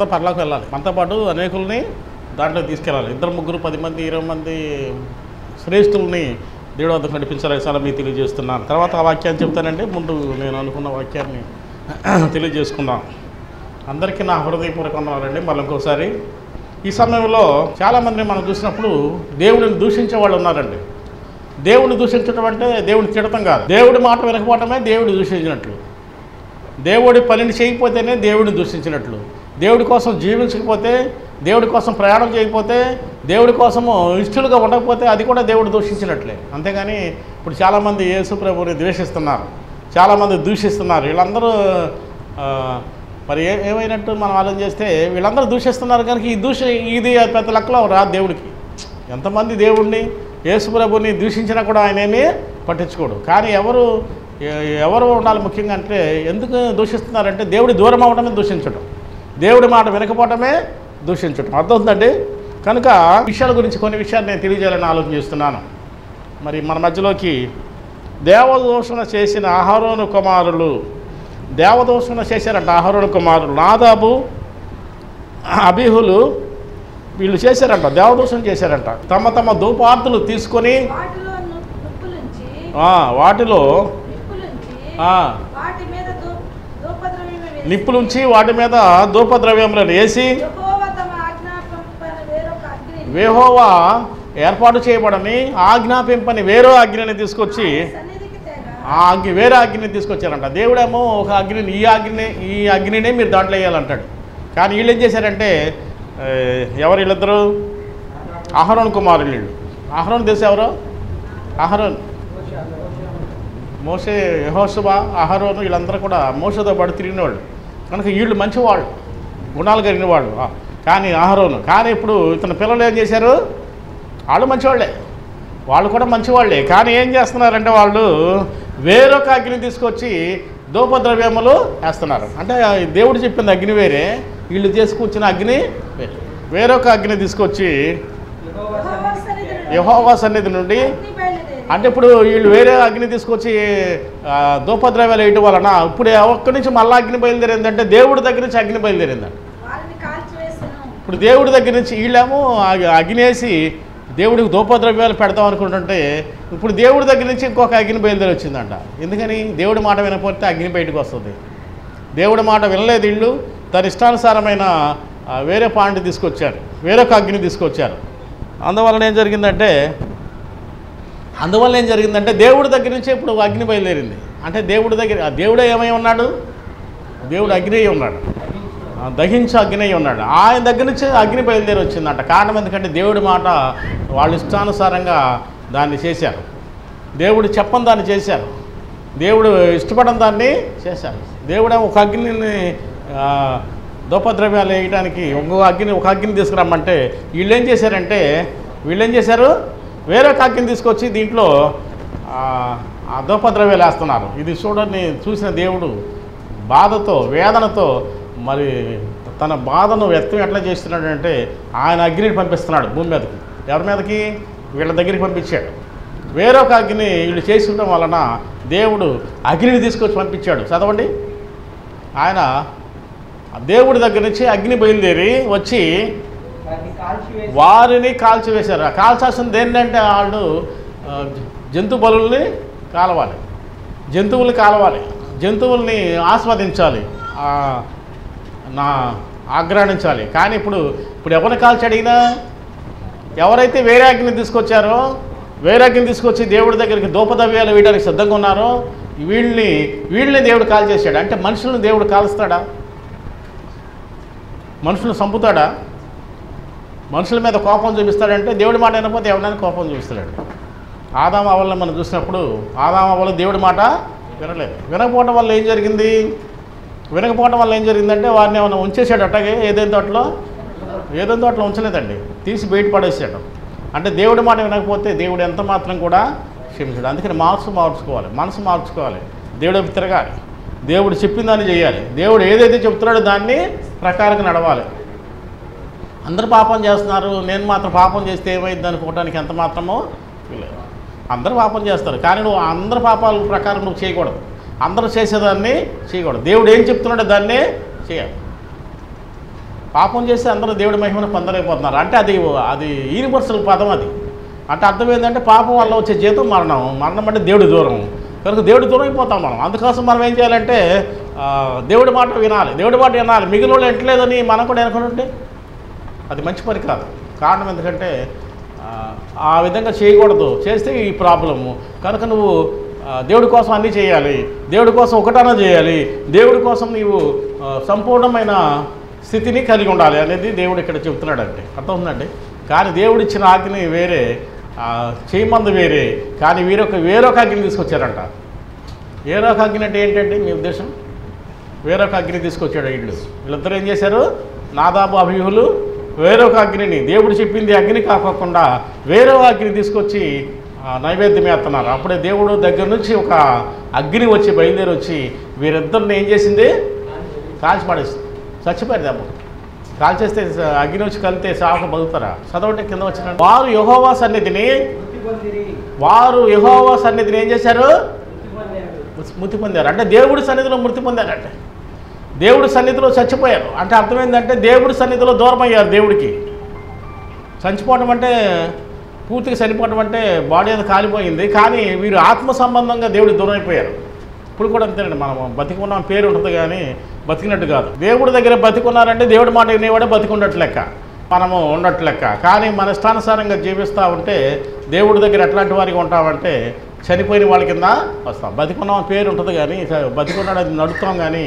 మనతో పర్లోకి వెళ్ళాలి. మనతో పాటు అనేకుల్ని దాంట్లో తీసుకెళ్ళాలి. ఇద్దరు ముగ్గురు పది మంది ఇరవై మంది శ్రేష్ఠుల్ని దేవుడు వద్దకు నడిపించాలని చాలా మీకు తెలియజేస్తున్నాను. తర్వాత ఆ వాక్యాన్ని చెప్తానండి. ముందు నేను అనుకున్న వాక్యాన్ని తెలియజేసుకుందాం. అందరికీ నా హృదయపూర్వక వందనాలండి మళ్ళీ ఇంకోసారి. ఈ సమయంలో చాలామందిని మనం చూసినప్పుడు దేవుడిని దూషించే వాళ్ళు ఉన్నారండి. దేవుడిని దూషించడం అంటే దేవుడిని తిడతం కాదు. దేవుడి మాట వినకపోవటమే దేవుడిని దూషించినట్లు. దేవుడి పనిని చేయకపోతేనే దేవుడిని దూషించినట్లు. దేవుడి కోసం జీవించకపోతే దేవుడి కోసం ప్రయాణం చేయకపోతే దేవుడి కోసము ఇష్టలుగా ఉండకపోతే అది కూడా దేవుడు దూషించినట్లే. అంతేగాని ఇప్పుడు చాలామంది యేసు ప్రభుని ద్వేషిస్తున్నారు. చాలామంది దూషిస్తున్నారు. వీళ్ళందరూ మరి ఏ ఏమైనట్టు మనం ఆలోచన చేస్తే వీళ్ళందరూ దూషిస్తున్నారు కనుక ఈ దూష ఇది పెద్ద లెక్కలో రా దేవుడికి. ఎంతమంది దేవుణ్ణి యేసు ప్రభుని దూషించినా కూడా ఆయన ఏమీ పట్టించుకోడు. కానీ ఎవరు ఎవరు ఉండాలి ముఖ్యంగా అంటే ఎందుకు దూషిస్తున్నారంటే దేవుడి దూరం అవడమే దూషించడం దేవుడి మాట వినకపోవటమే దూషించడం అర్థమవుతుందండి? కనుక విషయాల గురించి కొన్ని విషయాలు నేను తెలియజేయాలని ఆలోచన చేస్తున్నాను. మరి మన మధ్యలోకి దేవదూషణ చేసిన ఆహారోను కుమారులు దేవదూషణ చేశారంట ఆహారోను కుమారులు. నాదాబు అభిహులు వీళ్ళు చేశారంట దేవదూషణ చేశారంట. తమ తమ ధూపార్తులు తీసుకొని వాటిలో ను- నుప్పులుంచి ఆ, వాటిలో నిప్పులుంచి ఆ, వాటి మీద ధూ- ధూపద్రవ్యము వేసి, నిప్పులుంచి వాటి మీద ధూపద్రవ్యములను వేసి వేహోవా ఏర్పాటు చేయబడని ఆజ్ఞాపింపని వేరో అగ్నిని తీసుకొచ్చి ఆ అగ్ని వేరే అగ్నిని తీసుకొచ్చారంట. దేవుడేమో ఒక అగ్నిని ఈ అగ్ని ఈ అగ్నినే మీరు దాంట్లో వేయాలంటాడు. కానీ వీళ్ళు ఏం చేశారంటే ఎవరు వీళ్ళిద్దరు అహరోన్ కుమారులు వీళ్ళు. అహరోన్ తెలుసు ఎవరు? అహరోన్. మోసే యహోసుబా అహరోను వీళ్ళందరూ కూడా మోసతో పాటు తిరిగిన వాళ్ళు కనుక వీళ్ళు మంచివాళ్ళు గుణాలు కలిగిన వాళ్ళు. కానీ అహరోను కానీ ఇప్పుడు ఇతని పిల్లలు ఏం చేశారు? వాళ్ళు మంచివాళ్ళే. వాళ్ళు కూడా మంచివాళ్ళే. కానీ ఏం చేస్తున్నారంటే వాళ్ళు వేరొక అగ్ని తీసుకొచ్చి ధూపద్రవ్యములు వేస్తున్నారు. అంటే దేవుడు చెప్పింది అగ్ని వేరే వీళ్ళు తీసుకొచ్చిన అగ్ని వేరే. వేరొక అగ్ని తీసుకొచ్చి యెహోవా సన్నిధి నుండి అంటే ఇప్పుడు వీళ్ళు వేరే అగ్ని తీసుకొచ్చి ఆ, ధూపద్రవ్యాలు వేయటం వలన ఇప్పుడు ఒక్కడి నుంచి మళ్ళీ అగ్ని బయలుదేరిందంటే దేవుడి దగ్గర నుంచి అగ్ని కాల్చివేసెను ఇప్పుడు దేవుడి దగ్గర నుంచి వీళ్ళేమో ఆ- అగ్ని వేసి దేవుడికి ధూపద్రవ్యాలు పెడతాం అనుకుంటుంటే ఇప్పుడు దేవుడి దగ్గర నుంచి ఇంకొక అగ్ని బయలుదేరి వచ్చిందంట. ఎందుకని? దేవుడి మాట వినకపోతే అగ్ని బయటకు వస్తుంది. దేవుడి మాట వినలేదు వీళ్ళు. తన ఇష్టానుసారమైన వేరే పాయింట్ తీసుకొచ్చారు. వేరొక అగ్ని తీసుకొచ్చారు. అందువలన ఏం జరిగిందంటే అందువల్ల ఏం జరిగిందంటే దేవుడి దగ్గర నుంచి ఇప్పుడు అగ్ని బయలుదేరింది. అంటే దేవుడి దగ్గర దేవుడు దేవుడే ఏమై ఉన్నాడు? దేవుడు అగ్ని అయి ఉన్నాడు. దహించి దహించు అగ్ని అయి ఉన్నాడు. ఆయన దగ్గర నుంచి అగ్ని బయలుదేరి వచ్చిందంట. కారణం ఎందుకంటే దేవుడి మాట వాళ్ళ ఇష్టానుసారంగా దాన్ని చేశారు. దేవుడు చెప్పని దాన్ని చేశారు. దేవుడు ఇష్టపడని దాన్ని చేశారు. దేవుడే ఒక అగ్నిని దోపద్రవ్యాలు వేయడానికి ఇంకో అగ్ని ఒక అగ్ని తీసుకురమ్మంటే వీళ్ళు ఏం చేశారంటే వీళ్ళు ఏం చేశారు? వేరే కాకిని తీసుకొచ్చి దీంట్లో ఆ, వేస్తున్నారు. ఇది చూడని చూసిన దేవుడు బాధతో వేదనతో మరి తన బాధను వ్యక్తం ఎట్లా చేస్తున్నాడంటే ఆయన అగ్నిని పంపిస్తున్నాడు భూమి మీదకి. ఎవరి మీదకి? వీళ్ళ దగ్గరికి పంపించాడు. వేరొక అగ్ని వీళ్ళు చేసి వలన దేవుడు అగ్నిని తీసుకొచ్చి పంపించాడు. చదవండి. ఆయన దేవుడి దగ్గర నుంచి అగ్ని బయలుదేరి వచ్చి వారిని కాల్చివేశారు కాల్చాల్సింది ఏంటంటే వాళ్ళు జంతు బలుల్ని కాలవాలి. జంతువుల్ని కాలవాలి. జంతువుల్ని ఆస్వాదించాలి. నా ఆగ్రహించాలి. కానీ ఇప్పుడు ఇప్పుడు ఎవరిని కాల్చి అడిగినా ఎవరైతే వేరాగ్ని తీసుకొచ్చారో వేరాగ్ని తీసుకొచ్చి దేవుడి దగ్గరికి దూపదవ్యాలు వేయడానికి సిద్ధంగా ఉన్నారో వీళ్ళని వీళ్ళని దేవుడు కాల్ చేశాడు అంటే మనుషులను దేవుడు కాలుస్తాడా? మనుషులను చంపుతాడా? మనుషుల మీద కోపం చూపిస్తాడంటే దేవుడి మాట వినకపోతే ఎవరైనా కోపం చూపిస్తాడు? ఆదామ అవల్ని మనం చూసినప్పుడు ఆదామ వల్ల దేవుడి మాట వినలేదు. వినకపోవడం వల్ల ఏం జరిగింది? వినకపోవడం వల్ల ఏం జరిగిందంటే వారిని ఏమైనా ఉంచేసాడు అట్టగే? ఏదైనా తోటలో? ఏదైనా తోటలో ఉంచలేదండి. తీసి బయట పడేసాడు అంటే దేవుడి మాట వినకపోతే దేవుడు ఎంత మాత్రం కూడా క్షమించాడు. అందుకని మనసు మార్చుకోవాలి. మనసు మార్చుకోవాలి. దేవుడు తిరగాలి. దేవుడు చెప్పిందని చేయాలి. దేవుడు ఏదైతే చెప్తున్నాడో దాన్ని ప్రకారంగా నడవాలి. అందరు పాపం చేస్తున్నారు నేను మాత్రం పాపం చేస్తే ఏమైంది అనుకోవడానికి ఎంత మాత్రమో లేదు అందరూ పాపం చేస్తారు కానీ నువ్వు అందరి పాపాల ప్రకారం నువ్వు చేయకూడదు. అందరూ చేసేదాన్ని చేయకూడదు. దేవుడు ఏం చెప్తున్నాడో దాన్ని చేయాలి. పాపం చేస్తే అందరూ దేవుడి మహిమను పొందలేకపోతున్నారు. అంటే అది అది యూనివర్సల్ పదం అది. అంటే అర్థం ఏంటంటే పాపం వల్ల వచ్చే జీతం మరణం. మరణం అంటే దేవుడి దూరం. కనుక దేవుడి దూరం అయిపోతాం మనం. అందుకోసం మనం ఏం చేయాలంటే దేవుడి మాట వినాలి. దేవుడి మాట వినాలి. మిగిలిన వాళ్ళు ఎట్లేదని మనం కూడా అనుకుంటుంటే అది మంచి పని కాదు. కారణం ఎందుకంటే ఆ, విధంగా చేయకూడదు. చేస్తే ఈ ప్రాబ్లము. కనుక నువ్వు దేవుడి కోసం అన్నీ చేయాలి. దేవుడి కోసం ఒకటన చేయాలి. దేవుడి కోసం నీవు సంపూర్ణమైన స్థితిని కలిగి ఉండాలి అనేది దేవుడు ఇక్కడ చెబుతున్నాడండి అర్థమవుతుందండి? కానీ దేవుడు ఇచ్చిన ఆజ్ఞని వేరే చేయమందు చేయమంది వేరే. కానీ వీరొక వేరొక అగ్ని తీసుకొచ్చారంట. వేరొక అగ్ని అంటే ఏంటండి మీ ఉద్దేశం? వేరొక అగ్ని తీసుకొచ్చాడు వీళ్ళు వీళ్ళిద్దరు ఏం చేశారు? నాదాబు అభియులు వేరొక అగ్నిని. దేవుడు చెప్పింది అగ్ని కాకోకుండా వేరే అగ్ని తీసుకొచ్చి నైవేద్యం వేస్తున్నారు అప్పుడే దేవుడు దగ్గర నుంచి ఒక అగ్ని వచ్చి బయలుదేరి వచ్చి వీరిద్దరిని ఏం చేసింది? కాల్చి పడేసింది. చచ్చిపోయారు దెబ్బ కాల్చేస్తే అగ్ని వచ్చి కలితే సాకు బతుకుతారా? చదవండి కింద వచ్చిన. వారు యహోవా సన్నిధిని పొందిరి వారు యహోవా సన్నిధిని ఏం చేశారు? మృతి పొందారు. మృతి పొందారు. అంటే దేవుడి సన్నిధిలో మృతి పొందారంటే. దేవుడి సన్నిధిలో చచ్చిపోయారు. అంటే అర్థమైందంటే దేవుడి సన్నిధిలో దూరం అయ్యారు దేవుడికి. చచ్చిపోవడం అంటే పూర్తిగా చనిపోవడం అంటే బాడీ అది కాలిపోయింది. కానీ వీరు ఆత్మ సంబంధంగా దేవుడికి దూరం అయిపోయారు. ఇప్పుడు కూడా అంతేనండి మనం బతికున్న పేరు ఉంటుంది కానీ బతికినట్టు కాదు. దేవుడి దగ్గర బతికున్నారంటే దేవుడి మాట వినేవాడే బతికున్నట్టు లెక్క. మనము ఉన్నట్టు లెక్క. కానీ మన ఇష్టానుసారంగా జీవిస్తూ ఉంటే దేవుడి దగ్గర ఎట్లాంటి వారికి ఉంటామంటే చనిపోయిన వాళ్ళ కింద వస్తాం. బతికున్నాం పేరు ఉంటుంది కానీ బతికున్నాడు అది నడుస్తాం కానీ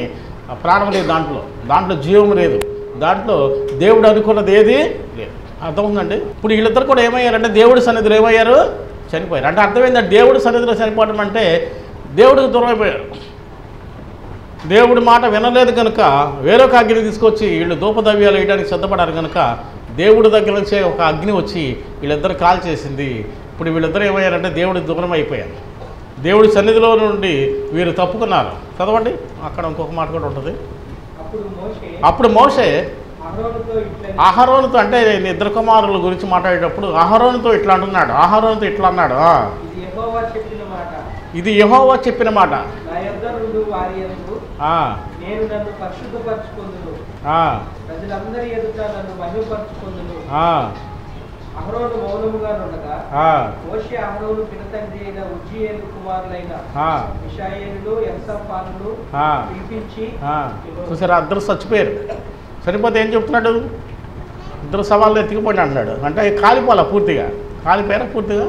ప్రాణం లేదు దాంట్లో. దాంట్లో జీవం లేదు. దాంట్లో దేవుడు అనుకున్నది ఏది? లేదు. అర్థమవుతుందండి? ఇప్పుడు వీళ్ళిద్దరు కూడా ఏమయ్యారంటే దేవుడి సన్నిధిలో ఏమయ్యారు? చనిపోయారు. అంటే అర్థమైందంటే దేవుడి సన్నిధిలో చనిపోవడం అంటే దేవుడికి దూరం అయిపోయారు దేవుడి మాట వినలేదు కనుక వేరొక అగ్ని తీసుకొచ్చి వీళ్ళు ధూపద్రవ్యాలు వేయడానికి సిద్ధపడారు కనుక దేవుడి దగ్గర నుంచే ఒక అగ్ని వచ్చి వీళ్ళిద్దరు కాల్ చేసింది. ఇప్పుడు వీళ్ళిద్దరు ఏమయ్యారంటే దేవుడికి దూరం అయిపోయారు దేవుడి సన్నిధిలో నుండి వీరు తప్పుకున్నారు. చదవండి. అక్కడ ఇంకొక మాట కూడా ఉంటుంది. అప్పుడు ఇట్లా ఆహారోనితో అంటే నేను ఇద్దరు కుమారుల గురించి మాట్లాడేటప్పుడు ఆహారోనితో ఇట్లా అంటున్నాడు. ఆహారోనితో ఇట్లా అన్నాడు. "ఆ, ఇది యెహోవా చెప్పిన మాట. నేను ప్రజలందరి ఎదుట నన్ను చూసారా? ఇద్దరు చచ్చిపోయారు. సరిపోతే ఏం చెప్తున్నాడు? ఇద్దరు సవాళ్ళు ఎత్తుకుపోయి అంటున్నాడు. అంటే కాలిపోలే పూర్తిగా? కాలిపోయారా పూర్తిగా?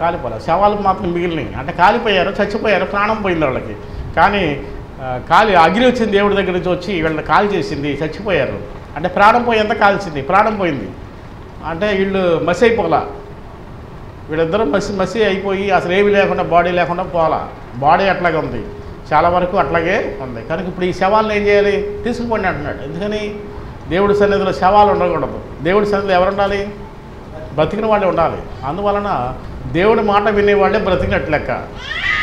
కాలిపోలే శవాలు మాత్రం మిగిలినాయి. అంటే కాలిపోయారు చచ్చిపోయారు ప్రాణం పోయింది వాళ్ళకి. కానీ కాలి అగ్ని వచ్చింది దేవుడి దగ్గర నుంచి వచ్చి వీళ్ళని కాల్ చేసింది చచ్చిపోయారు. అంటే ప్రాణం పోయేంత కాల్చింది. ప్రాణం పోయింది. అంటే వీళ్ళు మసి అయిపోలా వీళ్ళిద్దరూ మసి మసి అయిపోయి అసలు ఏమీ లేకుండా బాడీ లేకుండా పోలా బాడీ అట్లాగే ఉంది. చాలా వరకు అట్లాగే ఉంది. కనుక ఇప్పుడు ఈ శవాలను ఏం చేయాలి? తీసుకుపోండి అంటున్నాడు. ఎందుకని? దేవుడి సన్నిధిలో శవాలు ఉండకూడదు. దేవుడి సన్నిధిలో ఎవరు ఉండాలి? బ్రతికిన వాళ్ళే ఉండాలి. అందువలన దేవుడి మాట వినేవాళ్ళే బ్రతికినట్టు లెక్క.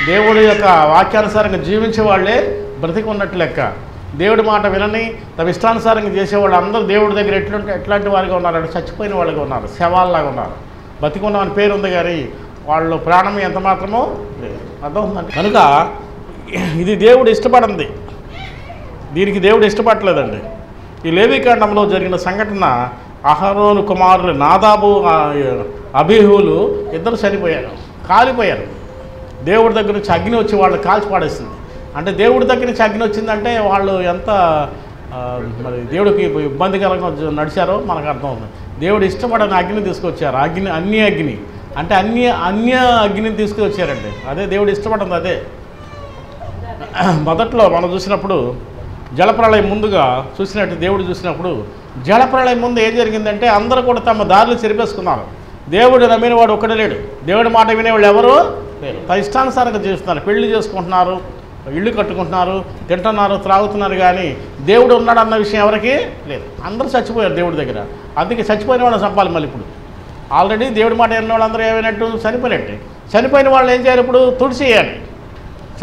దేవుడి యొక్క వాక్యానుసారంగా జీవించే వాళ్ళే బ్రతికి ఉన్నట్టు లెక్క. దేవుడి మాట వినని తమ ఇష్టానుసారంగా చేసేవాళ్ళు అందరూ దేవుడి దగ్గర ఎట్లుంటే ఎట్లాంటి వారిగా ఉన్నారంటే చచ్చిపోయిన వాళ్ళగా ఉన్నారు శవాల్లాగా ఉన్నారు. బతికున్నామని పేరు ఉంది కానీ వాళ్ళు ప్రాణం ఎంత మాత్రమో అర్థమవుతుందండి? కనుక ఇది దేవుడు ఇష్టపడింది. దీనికి దేవుడు ఇష్టపడలేదండి ఈ లేవికాండంలో జరిగిన సంఘటన అహరోను కుమారులు నాదాబు అభిహులు ఇద్దరు చనిపోయారు కాలిపోయారు. దేవుడి దగ్గర నుంచి అగ్ని వచ్చి వాళ్ళు కాల్చి పాడేసింది. అంటే దేవుడి దగ్గర నుంచి అగ్ని వచ్చిందంటే వాళ్ళు ఎంత మరి దేవుడికి ఇబ్బందికరంగా నడిచారో మనకు అర్థం అవుతుంది. దేవుడు ఇష్టపడని అగ్ని తీసుకొచ్చారు. అగ్ని అన్య అగ్ని అంటే అన్య అన్య అగ్నిని తీసుకొచ్చారండి. అదే దేవుడు ఇష్టపడింది అదే. మొదట్లో మనం చూసినప్పుడు జలప్రళయం ముందుగా చూసినట్టు దేవుడు చూసినప్పుడు జలప్రళయం ముందు ఏం జరిగిందంటే అందరూ కూడా తమ దారులు చెరిపేసుకున్నారు. దేవుడు నమ్మిన వాడు ఒక్కడే లేడు. దేవుడి మాట వినేవాళ్ళు ఎవరు లేరు. తన ఇష్టానుసారంగా చేస్తున్నారు పెళ్ళి చేసుకుంటున్నారు. ఇల్లు కట్టుకుంటున్నారు తింటున్నారు త్రాగుతున్నారు కానీ దేవుడు ఉన్నాడు అన్న విషయం ఎవరికి లేదు. అందరూ చచ్చిపోయారు దేవుడి దగ్గర. అందుకే చచ్చిపోయిన వాళ్ళని చంపాలి మళ్ళీ ఇప్పుడు. ఆల్రెడీ దేవుడి మాట వెళ్ళిన వాళ్ళందరూ ఏమైనట్టు? చనిపోయినట్టు. చనిపోయిన వాళ్ళు ఏం చేయాలి ఇప్పుడు? తుడిచేయాలి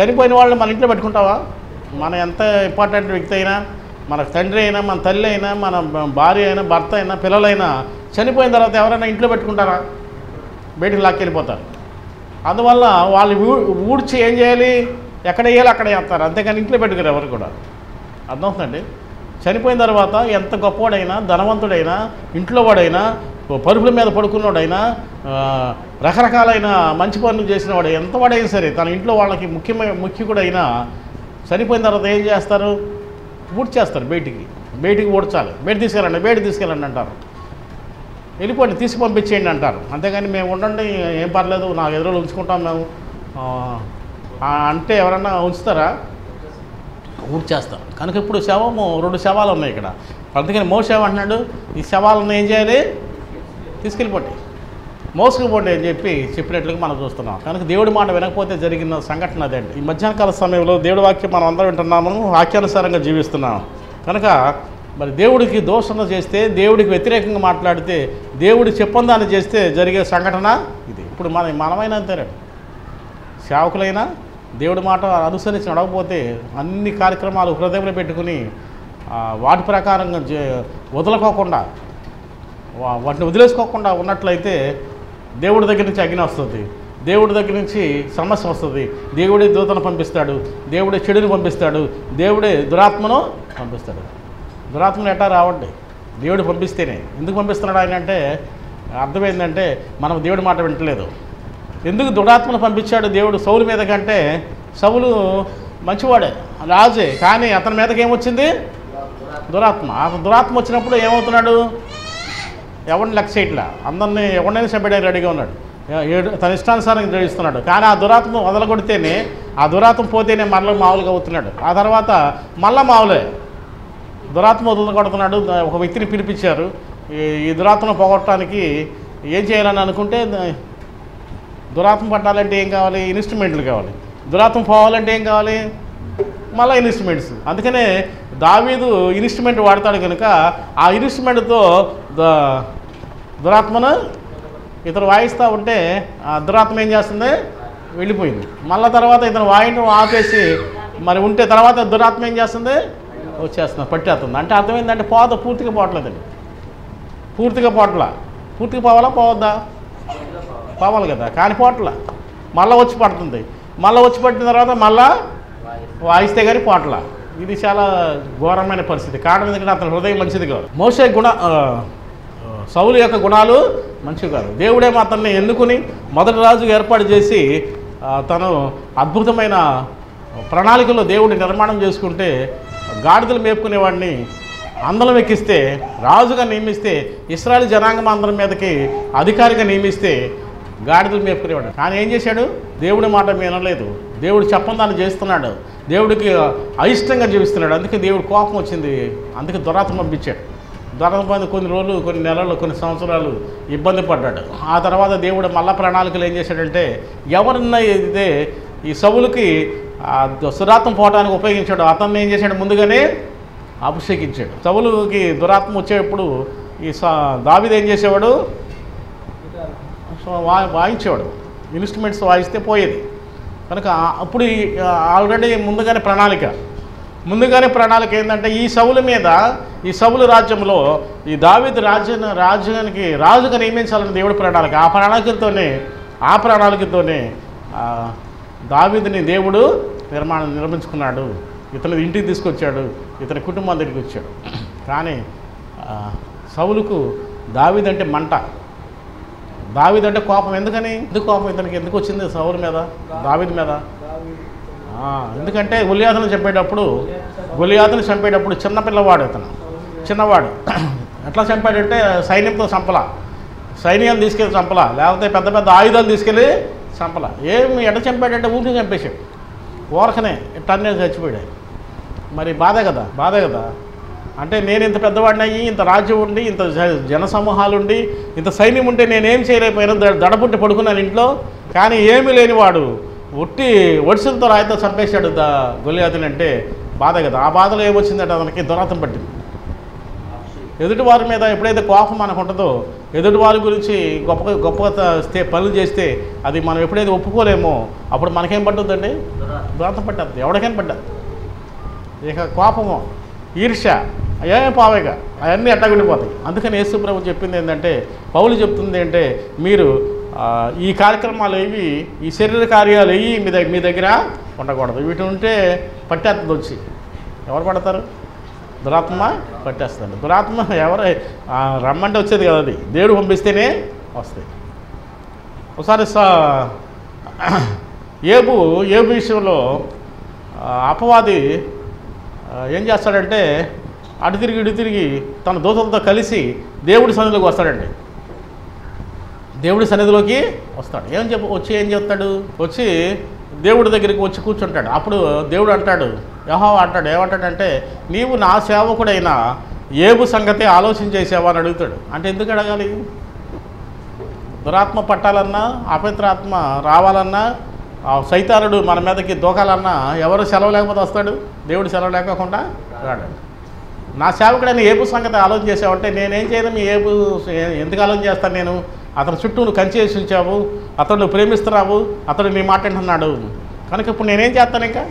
చనిపోయిన వాళ్ళని మన ఇంట్లో పెట్టుకుంటావా? మన ఎంత ఇంపార్టెంట్ వ్యక్తి అయినా మన తండ్రి అయినా మన తల్లి అయినా మన భార్య అయినా భర్త అయినా పిల్లలైనా చనిపోయిన తర్వాత ఎవరైనా ఇంట్లో పెట్టుకుంటారా? బయటికి లాక్కెళ్ళిపోతారు. అందువల్ల వాళ్ళు ఊడ్చి ఏం చేయాలి? ఎక్కడ వేయాలి అక్కడ వేస్తారు. అంతేకాని ఇంట్లో పెట్టుకోరు ఎవరు కూడా. అర్థమవుతుందండి? చనిపోయిన తర్వాత ఎంత గొప్పవాడైనా ధనవంతుడైనా ఇంట్లో వాడైనా పరుపుల మీద పడుకున్నవాడైనా రకరకాలైన మంచి పనులు చేసిన వాడు ఎంత వాడైనా సరే తన ఇంట్లో వాళ్ళకి ముఖ్యమైన ముఖ్యకుడైనా చనిపోయిన తర్వాత ఏం చేస్తారు? ఊడ్చేస్తారు బయటికి. బయటికి ఊడ్చాలి. బయట తీసుకెళ్ళండి బయట తీసుకెళ్ళండి అంటారు. వెళ్ళిపోండి తీసి పంపించేయండి అంటారు. అంతేగాని మేము ఉండండి ఏం పర్లేదు నా ఎదురులో ఉంచుకుంటాం మేము. అంటే ఎవరన్నా ఉంచుతారా? ఊడ్చేస్తారు కనుక ఇప్పుడు శవము రెండు శవాలు ఉన్నాయి ఇక్కడ. అందుకని మోసేవ అంటున్నాడు? ఈ శవాలను ఏం చేయాలి? తీసుకెళ్ళిపోండి. మోసుకుపోండి అని చెప్పి చెప్పినట్లుగా మనం చూస్తున్నాం. కనుక దేవుడి మాట వినకపోతే జరిగిన సంఘటన అదండి. ఈ మధ్యాహ్న కాల సమయంలో దేవుడి వాక్యం మనం అందరం వింటున్నాము. వాక్యానుసారంగా జీవిస్తున్నాం. కనుక మరి దేవుడికి దోషణ చేస్తే దేవుడికి వ్యతిరేకంగా మాట్లాడితే దేవుడి చెప్పందాన్ని చేస్తే జరిగే సంఘటన ఇది. ఇప్పుడు మన మనమైనా అంతేనండి. సేవకులైనా దేవుడి మాట అనుసరించి నడవకపోతే అన్ని కార్యక్రమాలు హృదయంలో పెట్టుకుని వాటి ప్రకారంగా జే- వదలకోకుండా వా- వాటిని వదిలేసుకోకుండా ఉన్నట్లయితే దేవుడి దగ్గర నుంచి అగ్ని వస్తుంది. దేవుడి దగ్గర నుంచి సమస్య వస్తుంది. దేవుడే దూతను పంపిస్తాడు. దేవుడే చెడుని పంపిస్తాడు. దేవుడే దురాత్మను పంపిస్తాడు. దురాత్మను ఎట్టా రావండి? దేవుడు పంపిస్తేనే. ఎందుకు పంపిస్తున్నాడు ఆయన అంటే అర్థమైందంటే మనం దేవుడి మాట వింటలేదు. ఎందుకు దురాత్మను పంపించాడు దేవుడు సౌలు మీద కంటే సౌలు మంచివాడే రాజే కానీ అతని మీదకి ఏమొచ్చింది దురాత్మ. అతను దురాత్మ వచ్చినప్పుడు ఏమవుతున్నాడు? ఎవరిని లెక్క చేయట్లా? అందరినీ ఎవరినైనా చంపడానికి రెడీగా ఉన్నాడు. ఏడు తన ఇష్టానుసారంగా జడిస్తున్నాడు కానీ ఆ దురాత్మ వదలగొడితేనే ఆ దురాత్మ పోతేనే మరలా మామూలుగా అవుతున్నాడు. ఆ తర్వాత మళ్ళా మామూలే దురాత్మ వదలగొడుతున్నాడు. ఒక వ్యక్తిని పిలిపించారు. ఈ దురాత్మను పోగొట్టడానికి ఏం చేయాలని అనుకుంటే దురాత్మ పట్టాలంటే ఏం కావాలి? ఇన్స్ట్రుమెంట్లు కావాలి. దురాత్మ పోవాలంటే ఏం కావాలి? మళ్ళీ ఇన్స్ట్రుమెంట్స్ అందుకనే దావీదు ఇన్స్ట్రుమెంట్ వాడతాడు కనుక ఆ ఇన్స్ట్రుమెంట్తో దురాత్మను ఇతను వాయిస్తూ ఉంటే ఆ దురాత్మ ఏం చేస్తుంది? వెళ్ళిపోయింది. మళ్ళీ తర్వాత ఇతను వాయించడం ఆపేసి మరి ఉంటే తర్వాత దురాత్మ ఏం చేస్తుంది? వచ్చేస్తుంది పట్టేస్తుంది. అంటే అర్థమైందంటే ఏంటంటే పోత పూర్తిగా పోవట్లేదండి. పూర్తిగా పోవట్లా. పూర్తిగా పోవాలా? పోవద్దా? పోవాలి కదా కానీ పోట్ల. మళ్ళీ వచ్చి పడుతుంది. మళ్ళీ వచ్చి పట్టిన తర్వాత మళ్ళా వాయిస్తే కానీ పోట్ల. ఇది చాలా ఘోరమైన పరిస్థితి. కారణం ఎందుకంటే అతని హృదయం మంచిది కాదు. మోసే గుణ సౌలు యొక్క గుణాలు మంచివి కాదు. దేవుడేమో అతన్ని ఎన్నుకుని మొదటి రాజుగా ఏర్పాటు చేసి తను అద్భుతమైన ప్రణాళికలో దేవుడిని నిర్మాణం చేసుకుంటే గాడిదలు మేపుకునేవాడిని అందలం ఎక్కిస్తే రాజుగా నియమిస్తే ఇస్రాయల్ జనాంగం అందరం మీదకి అధికారిగా నియమిస్తే గాడిదలు మేపుకునేవాడు. కానీ ఏం చేశాడు? దేవుడి మాట వినలేదు. దేవుడు చెప్పని దాన్ని చేస్తున్నాడు. దేవుడికి అయిష్టంగా జీవిస్తున్నాడు. అందుకే దేవుడు కోపం వచ్చింది. అందుకే దురాత్మ పంపించాడు. దురాత్మ కొన్ని రోజులు కొన్ని నెలలు కొన్ని సంవత్సరాలు ఇబ్బంది పడ్డాడు. ఆ తర్వాత దేవుడు మళ్ళా ప్రణాళికలు ఏం చేశాడంటే ఎవరన్నా ఇదే ఈ సవులకి ఆ సురాత్మ పోవటానికి ఉపయోగించాడు అతన్ని ఏం చేశాడు? ముందుగానే అభిషేకించాడు. సవులుకి దురాత్మ వచ్చేటప్పుడు ఈ స దావిది ఏం చేసేవాడు? సో వా వాయించేవాడు. ఇన్స్ట్రుమెంట్స్ వాయిస్తే పోయేది. కనుక అప్పుడు ఆల్రెడీ ముందుగానే ప్రణాళిక. ముందుగానే ప్రణాళిక ఏంటంటే ఈ సవుల మీద ఈ సవుల రాజ్యంలో ఈ దావిద్ రాజ్య రాజ్యానికి రాజుగా నియమించాలని దేవుడు ప్రణాళిక. ఆ ప్రణాళికతోనే ఆ ప్రణాళికతోనే దావిదిని దేవుడు నిర్మాణం నిర్మించుకున్నాడు. ఇతని ఇంటికి తీసుకొచ్చాడు. ఇతని కుటుంబం దగ్గరికి వచ్చాడు. కానీ సవులకు దావిదంటే మంట. దావీదంటే కోపం ఎందుకని? ఎందుకు కోపం? ఇతనికి ఎందుకు వచ్చింది సౌలు మీద? దావిది మీద? ఎందుకంటే గొలియాతను చంపేటప్పుడు గొలియాతను చంపేటప్పుడు చిన్నపిల్లవాడు ఇతను. చిన్నవాడు. ఎట్లా చంపాడంటే సైన్యంతో చంపల. సైన్యాన్ని తీసుకెళ్ళి చంపల. లేకపోతే పెద్ద పెద్ద ఆయుధాలు తీసుకెళ్ళి చంపల. ఏమి ఎట చంపాడంటే ఊరికి చంపేశాడు. ఓరకనే టన్నే చచ్చిపోయాడు. మరి బాధే కదా? బాధే కదా? అంటే నేను ఇంత పెద్దవాడిని అయ్యి ఇంత రాజ్యం ఉండి ఇంత జ- జన సమూహాలు ఉండి ఇంత సైన్యం ఉంటే నేనేం చేయలేకపోయినా దడ- దడపుట్టి పడుకున్నాను ఇంట్లో. కానీ ఏమీ లేనివాడు ఒట్టి ఒడిసలతో రాయితో చంపేశాడు ద గొలియాతుని అంటే బాధ కదా. ఆ బాధలో ఏమొచ్చిందంటే అతనికి దురాతం పట్టింది. ఎదుటి వారి మీద ఎప్పుడైతే కోపం మనకు ఉంటుందో ఎదుటి వారి గురించి గొప్ప గొప్ప స్తే పనులు చేస్తే అది మనం ఎప్పుడైతే ఒప్పుకోలేమో అప్పుడు మనకేం పట్టుద్దండి? దురాతం పట్టద్దు. ఎవరికైనా పట్టద్దు ఇక కోపము ఈర్ష్య. అయ్యే పావేగా అవన్నీ ఎట్టగుండిపోతాయి అందుకని యేసుప్రభు చెప్పింది ఏంటంటే పౌలు చెప్తుంది అంటే మీరు ఈ కార్యక్రమాలు ఏవి ఈ శరీర కార్యాలు ఏవి మీ దగ్గర మీ దగ్గర ఉండకూడదు. వీటి ఉంటే పట్టేస్తుంది వచ్చి. ఎవరు పడతారు? దురాత్మ పట్టేస్తుంది. దురాత్మ ఎవరు? రమ్మంటే వచ్చేది కదా అది. దేవుడు పంపిస్తేనే వస్తాయి. ఒకసారి స ఏబు ఏబు విషయంలో అపవాది ఏం చేస్తాడంటే అటు తిరిగి ఇటు తిరిగి తన దూతలతో కలిసి దేవుడి సన్నిధిలోకి వస్తాడండి. దేవుడి సన్నిధిలోకి వస్తాడు. ఏం చెప్ప వచ్చి ఏం చెప్తాడు? వచ్చి దేవుడి దగ్గరికి వచ్చి కూర్చుంటాడు. అప్పుడు దేవుడు అంటాడు యహో అంటాడు ఏమంటాడంటే నీవు నా సేవకుడైన ఏబు సంగతి ఆలోచన చేసావా అని అడుగుతాడు. అంటే ఎందుకు అడగాలి? దురాత్మ పట్టాలన్నా అపవిత్రాత్మ రావాలన్నా ఆ సైతానుడు మన మీదకి దూకాలన్నా ఎవరు సెలవు లేకపోతే వస్తాడు? దేవుడు సెలవు లేకోకుండా రాడాడు నా సేవకుడైన ఏబు సంగతి ఆలోచన చేసావంటే నేనేం చేయను మీ ఏబు ఎందుకు ఆలోచన చేస్తాను నేను? అతని చుట్టూ నువ్వు కంచి వేసి ఉంచావు అతడు నువ్వు ప్రేమిస్తున్నావు అతడు నీ మాట అంటున్నాడు కనుక ఇప్పుడు నేనేం చేస్తాను ఇంకా?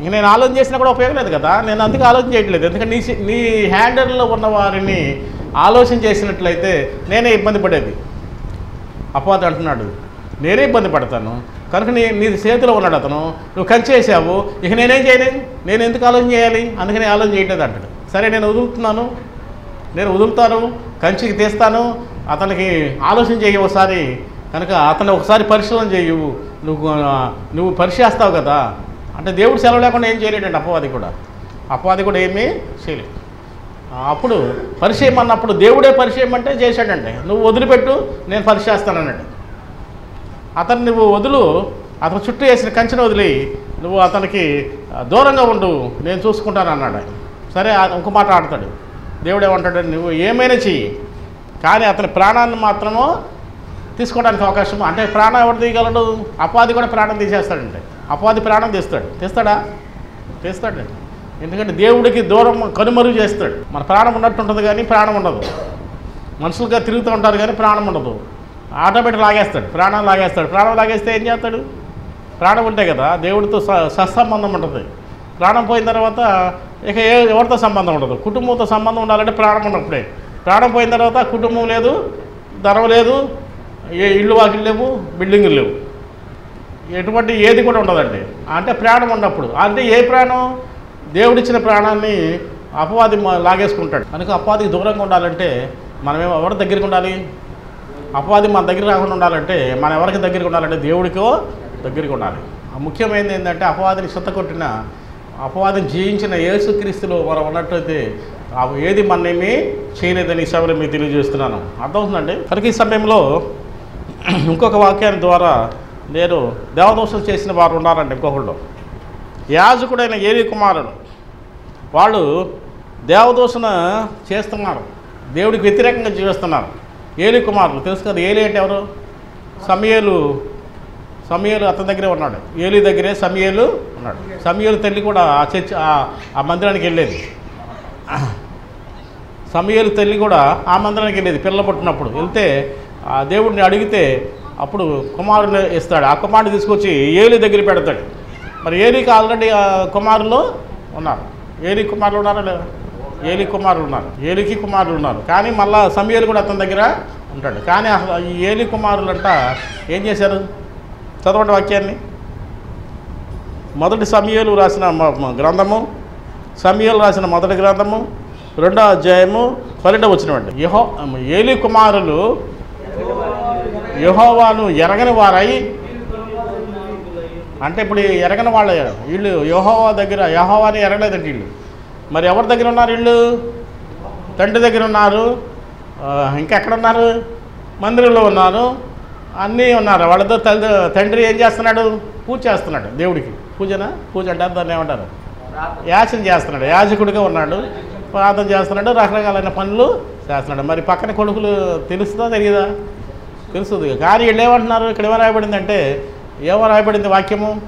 ఇంక నేను ఆలోచన చేసినా కూడా ఉపయోగం లేదు కదా? నేను అందుకు ఆలోచన చేయట్లేదు. ఎందుకంటే నీ నీ హ్యాండల్లో ఉన్న వారిని ఆలోచన చేసినట్లయితే నేనే ఇబ్బంది పడేది. అపవాదం అంటున్నాడు నేనే ఇబ్బంది పడతాను. కనుక నీ నీ చేతిలో ఉన్నాడు అతను. నువ్వు కంచి చేసావు ఇక నేనేం చేయలేను నేను ఎందుకు ఆలోచన చేయాలి? అందుకని ఆలోచన చేయట్లేదు అంటాడు. సరే నేను వదులుతున్నాను. నేను వదులుతాను. కంచికి తీస్తాను. అతనికి ఆలోచన చేయి ఒకసారి. కనుక అతను ఒకసారి పరిశీలన చేయు. నువ్వు నువ్వు పరిశీలిస్తావు కదా. అంటే దేవుడు సెలవు లేకుండా ఏం చేయలేడండి అపవాది కూడా. అపవాది కూడా ఏమీ చేయలేదు. అప్పుడు పరిచయం అన్నప్పుడు దేవుడే పరిచయం అంటే చేశాడండి నువ్వు వదిలిపెట్టు నేను పరిచయిస్తాను అన్నాడు. అతన్ని నువ్వు వదులు అతను చుట్టూ వేసిన కంచెను వదిలి నువ్వు అతనికి దూరంగా ఉండు నేను చూసుకుంటాను అన్నాడు ఆయన. సరే ఇంకో మాట ఆడతాడు. దేవుడు ఏమంటాడు నువ్వు ఏమైనా చెయ్యి. కానీ అతని ప్రాణాన్ని మాత్రము తీసుకోవడానికి అవకాశం అంటే ప్రాణం ఎవరు తీయగలడు? అపాధి కూడా ప్రాణం తీసేస్తాడంటే అపాధి ప్రాణం తీస్తాడు. తీస్తాడా? తీస్తాడు. ఎందుకంటే దేవుడికి దూరం కనుమరుగు చేస్తాడు. మన ప్రాణం ఉన్నట్టు ఉంటుంది కానీ ప్రాణం ఉండదు. మనుషులుగా తిరుగుతూ ఉంటారు కానీ ప్రాణం ఉండదు. ఆటోమేటిక్ లాగేస్తాడు ప్రాణం లాగేస్తాడు. ప్రాణం లాగేస్తే ఏం చేస్తాడు? ప్రాణం ఉంటే కదా దేవుడితో స- సత్సంబంధం ఉంటుంది. ప్రాణం పోయిన తర్వాత ఇక ఏ ఎవరితో సంబంధం ఉండదు. కుటుంబంతో సంబంధం ఉండాలంటే ప్రాణం ఉన్నప్పుడే ప్రాణం పోయిన తర్వాత కుటుంబం లేదు ధనం లేదు ఏ ఇల్లు వాకిలు లేవు బిల్డింగులు లేవు. ఎటువంటి ఏది కూడా ఉండదండి. అంటే ప్రాణం ఉన్నప్పుడు. అంటే ఏ ప్రాణం? దేవుడిచ్చిన ప్రాణాన్ని అపవాది లాగేసుకుంటాడు. కనుక అపవాదికి దూరంగా ఉండాలంటే మనం ఎవరి దగ్గరికి ఉండాలి? అపవాది మన దగ్గర రాకుండా ఉండాలంటే మనం ఎవరికి దగ్గరికి ఉండాలంటే దేవుడికో దగ్గరికి ఉండాలి. ఆ ముఖ్యమైనది ఏంటంటే అపవాదిని సుత్త కొట్టిన అపవాదిని జయించిన యేసుక్రీస్తులో మనం ఉన్నట్లయితే ఏది మనమేమి చేయలేదని ఈ సభలో మీకు తెలియజేస్తున్నాను. అర్థమవుతుందండి? కనుక ఈ సమయంలో ఇంకొక వాక్యాన్ని ద్వారా నేను దేవదోషం చేసిన వారు ఉన్నారండి ఇంకొకళ్ళు. యాజకుడైన ఏలి కుమారుడు. వాళ్ళు దేవదోషణ చేస్తున్నారు. దేవుడికి వ్యతిరేకంగా జీవిస్తున్నారు ఏలి కుమారులు. తెలుసు కదా ఏలి అంటే ఎవరు? సమయలు. సమయలు అతని దగ్గరే ఉన్నాడు. ఏలి దగ్గరే సమయలు ఉన్నాడు. సమయలు తల్లి కూడా ఆ చర్చ ఆ- మందిరానికి వెళ్ళేది. సమయలు తల్లి కూడా ఆ మందిరానికి వెళ్ళేది పిల్ల పుట్టినప్పుడు. వెళ్తే ఆ దేవుడిని అడిగితే అప్పుడు కుమారుని ఇస్తాడు. ఆ కుమారుని తీసుకొచ్చి ఏలి దగ్గర పెడతాడు. మరి ఏలికి ఆల్రెడీ కుమారులు ఉన్నారు. ఏలి కుమారులు ఉన్నారా లేదా? ఏలి కుమారులు ఉన్నారు. ఏలికి కుమారులు ఉన్నారు. కానీ మళ్ళా సమయలు కూడా అతని దగ్గర ఉంటాడు. కానీ అసలు ఈ ఏలి కుమారులంట ఏం చేశారు? చదవండి వాక్యాన్ని. మొదటి సమయలు రాసిన గ్రంథము సమయలు రాసిన మొదటి గ్రంథము రెండో అధ్యాయము పన్నెండవ వచ్చినవండి యహో ఏలి కుమారులు యహోవాను ఎరగని వారై అంటే ఇప్పుడు ఎరగని వాళ్ళ వీళ్ళు యహోవా దగ్గర యహోవాని ఎరగలేదండి వీళ్ళు. మరి ఎవరి దగ్గర ఉన్నారు వీళ్ళు? తండ్రి దగ్గర ఉన్నారు. ఆ, ఇంకా ఉన్నారు మందిరంలో ఉన్నారు. అన్నీ ఉన్నారు. వాళ్ళతో తల్లి తండ్రి ఏం చేస్తున్నాడు? పూజ చేస్తున్నాడు దేవుడికి. పూజనా? పూజ అంటారు దాన్ని ఏమంటారు? యాచన చేస్తున్నాడు. యాజకుడిగా ఉన్నాడు. ప్రార్థన చేస్తున్నాడు. రకరకాలైన పనులు చేస్తున్నాడు. మరి పక్కన కొడుకులు తెలుస్తుందా? తెలియదా? తెలుస్తుంది. కానీ వీళ్ళు ఏమంటున్నారు? ఇక్కడ ఏమో రాయబడిందంటే ఏమో రాయబడింది వాక్యము?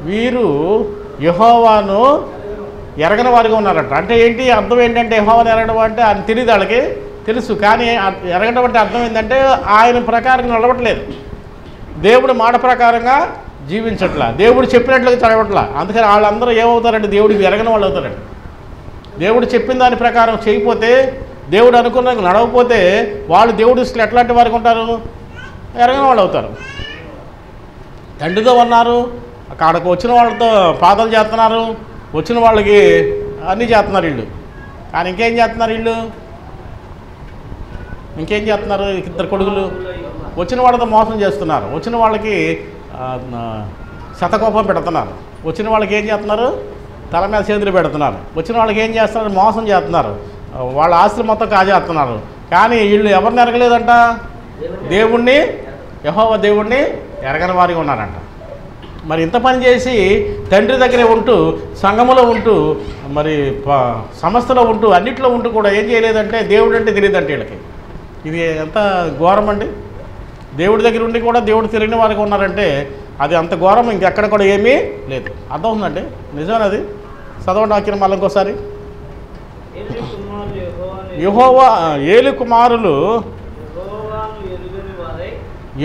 వీరు యహోవాను ఎరగని వారిగా ఉన్నారట. అంటే ఏంటి? అర్థం ఏంటంటే యహోవాను ఎరగడం అంటే ఆయన తెలియదు వాళ్ళకి. తెలుసు. కానీ ఎరగడం అంటే అర్థం ఏంటంటే ఆయన ప్రకారం నడవట్లేదు దేవుడు మాట ప్రకారంగా జీవించట్లా. దేవుడు చెప్పినట్లుగా చదవట్లా అందుకని వాళ్ళందరూ ఏమవుతారంటే దేవుడికి ఎరగని వాళ్ళు అవుతారండి. దేవుడు చెప్పిన దాని ప్రకారం చేయకపోతే దేవుడు అనుకున్న నడవకపోతే వాళ్ళు దేవుడు దృష్టిలో ఎట్లాంటి వారికి ఉంటారు? ఎరగని వాళ్ళు అవుతారు. తండ్రితో ఉన్నారు. అక్కడికి వచ్చిన వాళ్ళతో ప్రార్థన చేస్తున్నారు. వచ్చిన వాళ్ళకి అన్నీ చేస్తున్నారు వీళ్ళు. కానీ ఇంకేం చేస్తున్నారు వీళ్ళు? ఇంకేం చేస్తున్నారు ఇద్దరు కొడుకులు? వచ్చిన వాళ్ళతో మోసం చేస్తున్నారు. వచ్చిన వాళ్ళకి శతకోపం పెడుతున్నారు. వచ్చిన వాళ్ళకి ఏం చేస్తున్నారు? తల మీద చేతులు పెడుతున్నారు. వచ్చిన వాళ్ళకి ఏం చేస్తున్నారు? మోసం చేస్తున్నారు. వాళ్ళ ఆస్తులు మొత్తం కాజేస్తున్నారు. కానీ వీళ్ళు ఎవరిని ఎరగలేదంట? దేవుణ్ణి యహోవ దేవుణ్ణి ఎరగని వారిగా ఉన్నారంట. మరి ఇంత పని చేసి తండ్రి దగ్గరే ఉంటూ సంఘములో ఉంటూ మరి సంస్థలో ఉంటూ అన్నిట్లో ఉంటూ కూడా ఏం చేయలేదంటే దేవుడు అంటే తెలియదంటే వీళ్ళకి. ఇది ఎంత ఘోరం అండి దేవుడి దగ్గర ఉండి కూడా దేవుడు తిరిగిన వారికి ఉన్నారంటే అది అంత ఘోరం ఇంకెక్కడ కూడా ఏమీ లేదు. అర్థమవుతుందండి? నిజమే అది? చదవండి వాక్యం మళ్ళీ ఇంకోసారి. యహోవా ఏలి కుమారులు యెహోవాను ఎరుగని వారై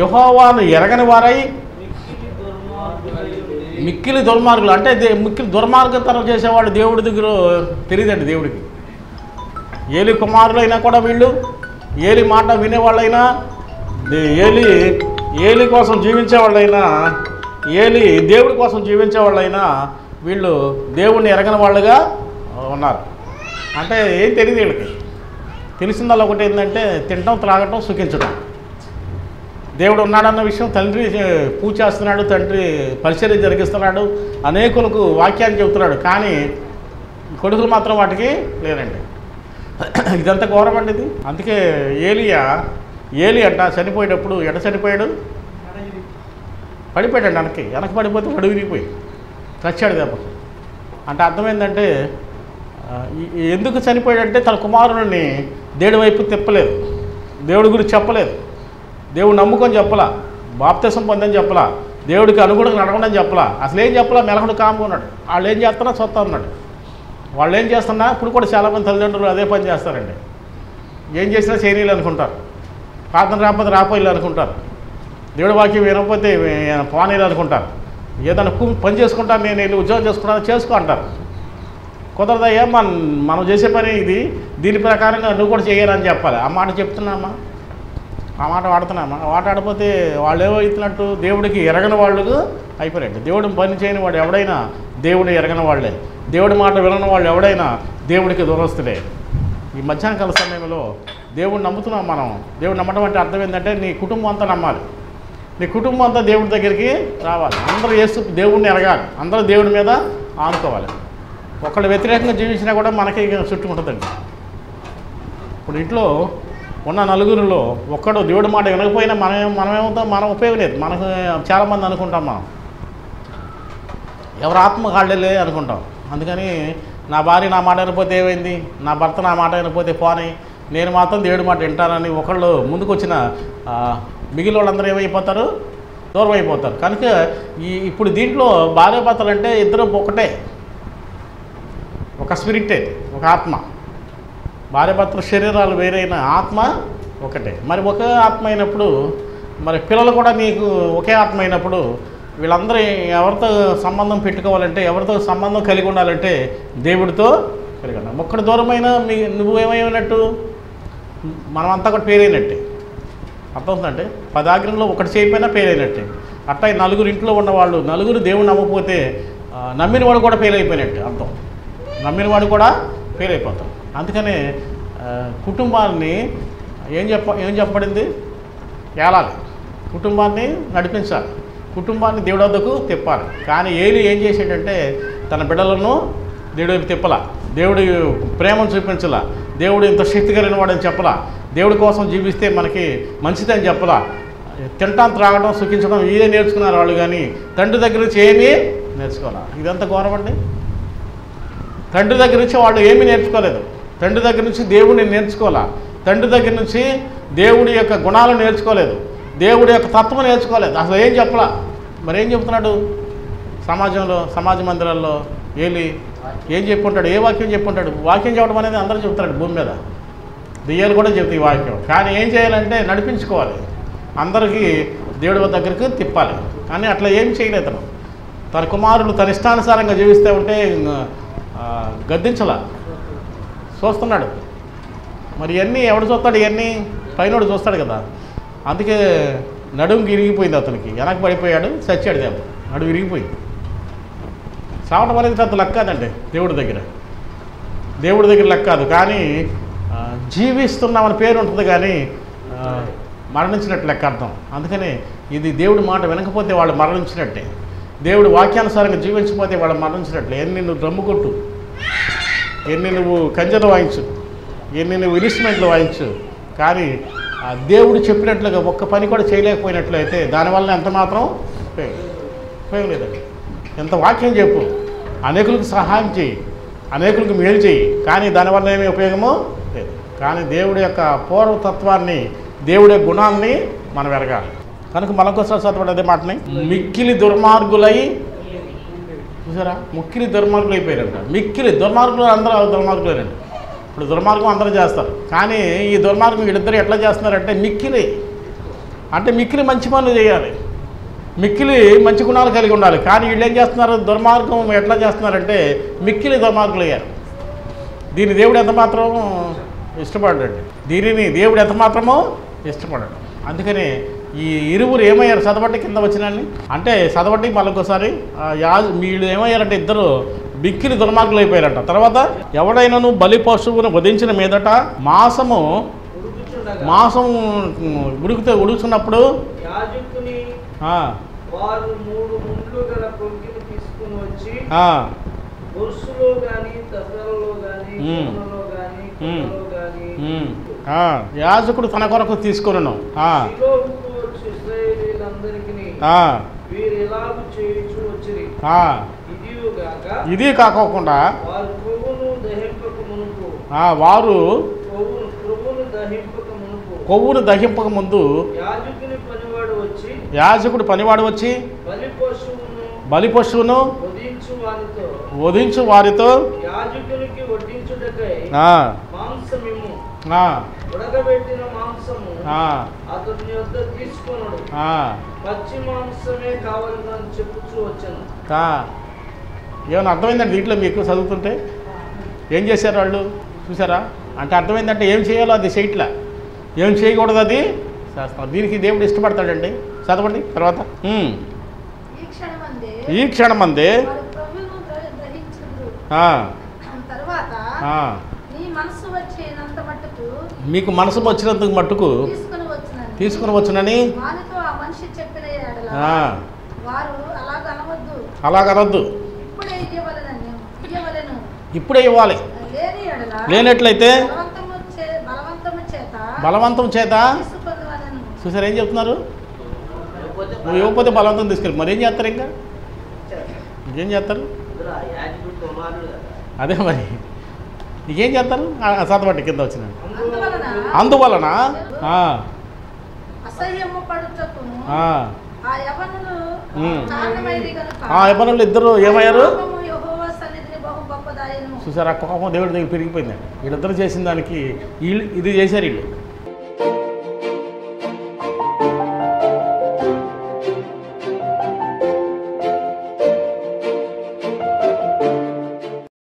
యహోవాను ఎరగని వారై మిక్కిలి దుర్మార్గులై ఉండిరి. మిక్కిలి దుర్మార్గులు అంటే దే- మిక్కిలి దుర్మార్గతనం చేసేవాడు దేవుడి దగ్గర తెలియదండి దేవుడికి. ఏలి కుమారులైనా కూడా వీళ్ళు ఏలి మాట వినేవాళ్ళైనా దే- ఏలి ఏలి కోసం జీవించేవాళ్ళైనా ఏలి దేవుడి కోసం జీవించేవాళ్ళైనా వీళ్ళు దేవుణ్ణి ఎరగని వాళ్ళుగా ఉన్నారు. అంటే ఏం తెలియదు వీళ్ళకి. తెలిసిందల్లా ఒకటి ఏంటంటే తినటం త్రాగటం సుఖించడం దేవుడు ఉన్నాడన్న విషయం తండ్రి పూజ చేస్తున్నాడు తండ్రి పరిచర్య జరిగిస్తున్నాడు అనేకులకు వాక్యాన్ని చెబుతున్నాడు. కానీ కొడుకులు మాత్రం వాటికి లేరండి. ఇదంతా ఘోరం అండి ఇది. అందుకే ఏలియా ఏలి అంట చనిపోయేటప్పుడు ఎట చనిపోయాడు? పడిపోయాడు వెనక్కి. వెనక పడిపోతే పడి విరిగిపోయి చచ్చాడు దెబ్బ. అంటే అర్థమైందంటే ఎందుకు చనిపోయాడంటే తన కుమారుడిని దేవుడి వైపు తిప్పలేదు. దేవుడి గురించి చెప్పలేదు. దేవుడు నమ్ముకొని చెప్పలా. బాప్తిసం పొందని చెప్పలా. దేవుడికి అనుగుణంగా నడవడం చెప్పలా. అసలు ఏం చెప్పలా? మెలకుడు కామ్గా ఉన్నాడు. వాళ్ళు ఏం చేస్తున్నా చూస్తా ఉన్నాడు. వాళ్ళు ఏం చేస్తున్నా ఇప్పుడు కూడా చాలామంది తల్లిదండ్రులు అదే పని చేస్తారండి. ఏం చేసినా చేయనీళ్ళు అనుకుంటారు. ప్రార్థన రాకపోతే రాపోయిల్లు అనుకుంటారు. దేవుడి వాక్యం వినకపోతే పోనీలు అనుకుంటారు. ఏదైనా పని చేసుకుంటాను నేను వెళ్ళి ఉద్యోగం చేసుకుంటాను చేసుకో అంటారు. కుదరదయ్యా మన మనం చేసే పని ఇది. దీని ప్రకారంగా నువ్వు కూడా చేయాలని చెప్పాలి. ఆ మాట చెప్తున్నామా? ఆ మాట వాడుతున్నామా వాటాడిపోతే వాళ్ళు ఏవో ఇస్తున్నట్టు దేవుడికి ఎరగని వాళ్ళు అయిపోయారండి దేవుడు పని చేయని వాడు ఎవడైనా దేవుడు ఎరగని వాళ్ళే. దేవుడి మాట వినని వాళ్ళు ఎవడైనా దేవుడికి దూరస్తులే. ఈ మధ్యాహ్నకాల సమయంలో దేవుడిని నమ్ముతున్నాం మనం. దేవుడు నమ్మడం అంటే అర్థం ఏంటంటే నీ కుటుంబం అంతా నమ్మాలి. నీ కుటుంబం అంతా దేవుడి దగ్గరికి రావాలి. అందరూ చేస్తూ దేవుడిని ఎరగాలి. అందరూ దేవుడి మీద ఆనుకోవాలి. ఒకళ్ళు వ్యతిరేకంగా జీవించినా కూడా మనకి చుట్టుకుంటుందండి ఇప్పుడు ఇంట్లో ఉన్న నలుగురిలో ఒక్కడు దేవుడి మాట వినకపోయినా మనం మనమేమవుతాం మనం ఉపయోగం లేదు మనకు చాలామంది అనుకుంటాం మనం. ఎవరు ఆత్మ కాళ్ళలే అనుకుంటాం. అందుకని నా భార్య నా మాట వినకపోతే ఏమైంది? నా భర్త నా మాట వినకపోతే పోనీ. నేను మాత్రం దేవుడి మాట వింటానని ఒకళ్ళు ముందుకు వచ్చిన మిగిలిన వాళ్ళందరూ ఏమైపోతారు? దూరం అయిపోతారు కనుక ఈ ఇప్పుడు దీంట్లో భార్య భర్తలు అంటే ఇద్దరు ఒకటే. ఒక స్పిరిటే ఒక ఆత్మ. భార్యభర్తల శరీరాలు వేరైన ఆత్మ ఒకటే. మరి ఒకే ఆత్మ అయినప్పుడు మరి పిల్లలు కూడా నీకు ఒకే ఆత్మ అయినప్పుడు వీళ్ళందరూ ఎవరితో సంబంధం పెట్టుకోవాలంటే ఎవరితో సంబంధం కలిగి ఉండాలంటే దేవుడితో కలిగి ఉండాలి. ఒక్కడి దూరమైన మీ నువ్వు ఏమైనట్టు? మనమంతా కూడా పేరైనట్టే. అర్థమవుతుందంటే పదాగ్రంలో ఒకటి చేయకపోయినా పేరైనట్టే. అట్టా నలుగురు ఇంట్లో ఉన్నవాళ్ళు నలుగురు దేవుడు నమ్మకపోతే నమ్మినవాడు నమ్మిన వాడు కూడా ఫెయిల్ అర్థం. నమ్మిన వాడు కూడా ఫెయిల్ అందుకనే కుటుంబాన్ని ఏం చెప్ప ఏం చెప్పబడింది? ఏలాలి. కుటుంబాన్ని నడిపించాలి. కుటుంబాన్ని దేవుడి వద్దకు తిప్పాలి. కానీ ఏలి ఏం చేసాడంటే తన బిడ్డలను దేవుడి వైపు తిప్పలా. దేవుడి ప్రేమను చూపించలా. దేవుడు ఇంత శక్తి కలిగిన వాడని చెప్పలా. దేవుడి కోసం జీవిస్తే మనకి మంచిదని చెప్పలా. తింటాం త్రాగడం సుఖించడం ఇదే నేర్చుకున్నారు వాళ్ళు కానీ తండ్రి దగ్గర నుంచి ఏమీ నేర్చుకోవాలా? ఇదంతా ఘోరం అండి. తండ్రి దగ్గర నుంచి వాళ్ళు ఏమీ నేర్చుకోలేదు. తండ్రి దగ్గర నుంచి దేవుడిని నేర్చుకోవాలా? తండ్రి దగ్గర నుంచి దేవుడి యొక్క గుణాలు నేర్చుకోలేదు. దేవుడి యొక్క తత్వం నేర్చుకోలేదు. అసలు ఏం చెప్పలా? మరి ఏం చెప్తున్నాడు? సమాజంలో సమాజ మందిరాల్లో ఏలి ఏం చెప్పుంటాడు? ఏ వాక్యం చెప్పుంటాడు? వాక్యం చెప్పడం అనేది అందరూ చెప్తాడు భూమి మీద. దెయ్యాలు కూడా చెప్తాయి ఈ వాక్యం. కానీ ఏం చేయాలంటే నడిపించుకోవాలి. అందరికీ దేవుడి దగ్గరకు తిప్పాలి. కానీ అట్లా ఏం చేయలేదు తను. తన కుమారులు తన ఇష్టానుసారంగా జీవిస్తే ఉంటే గద్దించలా. చూస్తున్నాడు. మరి ఇవన్నీ ఎవడు చూస్తాడు ఇవన్నీ పైనోడు చూస్తాడు కదా. అందుకే నడుము విరిగిపోయింది అతనికి. వెనక పడిపోయాడు చచ్చాడు దెబ్బ నడుము విరిగిపోయింది. చావటం అనేది పెద్ద లెక్క కాదండి దేవుడి దగ్గర. దేవుడి దగ్గర లెక్క కాదు. కానీ జీవిస్తున్నామని పేరు ఉంటుంది కానీ మరణించినట్టు లెక్క అర్థం. అందుకని ఇది దేవుడి మాట వినకపోతే వాళ్ళు మరణించినట్టే. దేవుడు వాక్యానుసారంగా జీవించకపోతే వాళ్ళు మరణించినట్లే. ఎన్ని నువ్వు ఎన్ని నువ్వు కంజలు వాయించు ఎన్ని నువ్వు ఇన్స్ట్రుమెంట్లు వాయించు కానీ ఆ దేవుడు చెప్పినట్లుగా ఒక్క పని కూడా చేయలేకపోయినట్లయితే దానివల్ల ఎంత మాత్రం ఉపయోగం? లేదండి. ఎంత వాక్యం చెప్పు. అనేకులకు సహాయం చేయి. అనేకులకు మేలు చేయి. కానీ దానివల్ల ఏమీ ఉపయోగము లేదు. కానీ దేవుడి యొక్క పూర్వతత్వాన్ని దేవుడి గుణాన్ని మనం ఎరగాలి. కనుక మనకోసారి చదవడం అదే మాటని. మిక్కిలి దుర్మార్గులై చూసారా? ముక్కిలి దుర్మార్గులు అయిపోయారంట మిక్కిలి దుర్మార్గులు అందరూ దుర్మార్గులేనండి. ఇప్పుడు దుర్మార్గం అందరూ చేస్తారు. కానీ ఈ దుర్మార్గం వీళ్ళిద్దరు ఎట్లా చేస్తున్నారంటే మిక్కిలి. అంటే మిక్కిలి మంచి పనులు చేయాలి. మిక్కిలి మంచి గుణాలు కలిగి ఉండాలి. కానీ వీళ్ళు ఏం చేస్తున్నారు? దుర్మార్గం ఎట్లా చేస్తున్నారంటే మిక్కిలి దుర్మార్గులు అయ్యారు. దీని దేవుడు ఎంత మాత్రం ఇష్టపడండి దీనిని దేవుడు ఎంత మాత్రమో ఇష్టపడడు. అందుకని ఈ ఇరువురు ఏమయ్యారు చదవటి కింద వచ్చినాన్ని? అంటే చదవటి మళ్ళొకసారి ఆ యాజ వీళ్ళు ఏమయ్యారంటే ఇద్దరు బిక్కిలి దుర్మార్గులు అయిపోయారంట. తర్వాత ఎవడైనాను బలి పశువును వధించిన మీదట మాసము మాసం ఉడుకుతే ఉడుకుతున్నప్పుడు వారు మూడు ముండ్లు గల తీసుకుని వచ్చి గొలుసులో దసరాలో యాజకుడు తన కొరకు తీసుకున్నాను శిలోహుకు వచ్చి ఇశ్రాయేలీలందరికీ ఆ, వీరు ఎలాగూ చేయుచు వచ్చిరి ఆ, ఇదియుగాక ఇది కాకోకుండా వారు కొవ్వును దహింపక ముందు యాజకుని పనివాడు వచ్చి యాజకుడు పనివాడు వచ్చి బలి పశువును వధించు వారితో. యాజకునికి వడ్డించుటకై మాంసమిము ఆ, ఉడకబెట్టిన అతని యొద్ద తీసుకొనడు. ఆ, పచ్చి మాంసమే కావాలని చెప్పుచూ వచ్చాను. ఆ. ఏమైనా అర్థమైందండి దీంట్లో మీకు చదువుతుంటే? ఏం చేశారు వాళ్ళు? చూసారా అంటే అర్థమైందంటే ఏం చేయాలో అది చేయట్లా. ఏం చేయకూడదు అది? చేస్తాం దీనికి దేవుడు ఇష్టపడతాడండి. చదవండి తర్వాత. ఈ గ్రహించుదురు. ఆ, తర్వాత ఆ, నీ మనసు వచ్చినంత మట్టుకు మీకు మనసు వచ్చినంత మట్టుకు తీసుకుని వచ్చిన తీసుకుని వచ్చునని అలాగనొద్దు ఇప్పుడే ఇవ్వాలి. లేనట్లయితే? బలవంతం చేత చూసారు ఏం చెప్తున్నారు? నువ్వు ఇవ్వకపోతే బలవంతం తీసుకెళ్ళి. మరి ఏం చేస్తారు ఇంకా? ఇంకేం చేస్తారు? అదే మరి. ఇంకేం చేస్తారు? ఆ, చదవండి కింద వచ్చిన అందువలన ఆ, యవనులు ఇద్దరు ఏమయ్యారు? చూసారు ఆ కోపం దేవుడి దగ్గర పెరిగిపోయిందండి వీళ్ళిద్దరు చేసిన దానికి వీళ్ళు ఇది చేశారు వీళ్ళు.